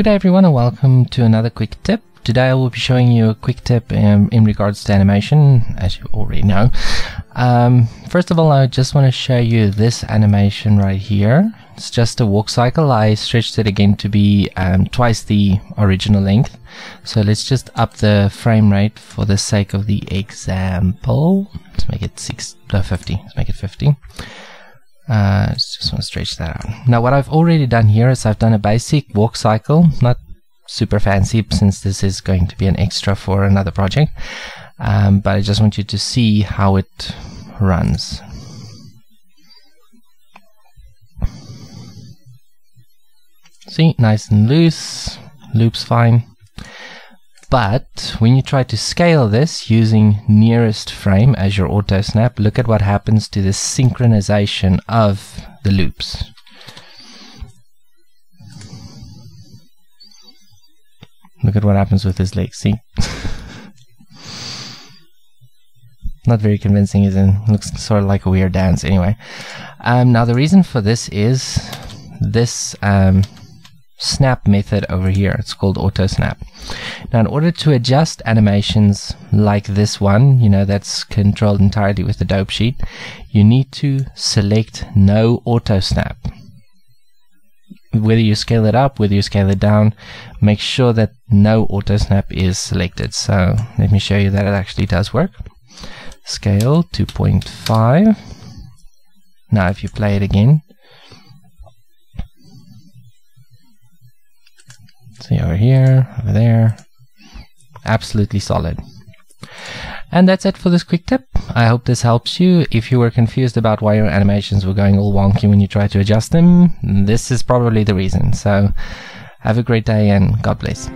Good day everyone and welcome to another quick tip. Today I will be showing you a quick tip in, in regards to animation, as you already know. Um, first of all, I just want to show you this animation right here. It's just a walk cycle. I stretched it again to be um, twice the original length. So let's just up the frame rate for the sake of the example. Let's make it six, uh, 50. Let's make it 50. Uh, just want to stretch that out. Now what I've already done here is I've done a basic walk cycle, not super fancy since this is going to be an extra for another project. Um, but I just want you to see how it runs. See, nice and loose, loops fine. But when you try to scale this using nearest frame as your auto snap, look at what happens to the synchronization of the loops. Look at what happens with his legs, see? Not very convincing, is it? Looks sort of like a weird dance anyway. Um, now the reason for this is this um, snap method over here. It's called auto snap. Now in order to adjust animations like this one, you know, that's controlled entirely with the dope sheet, you need to select no auto snap whether you scale it up, whether you scale it down, make sure that no auto snap is selected. So let me show you that it actually does work. Scale 2.5. Now if you play it again, see over here, over there, absolutely solid. And that's it for this quick tip. I hope this helps you. If you were confused about why your animations were going all wonky when you tried to adjust them, this is probably the reason. So have a great day and God bless.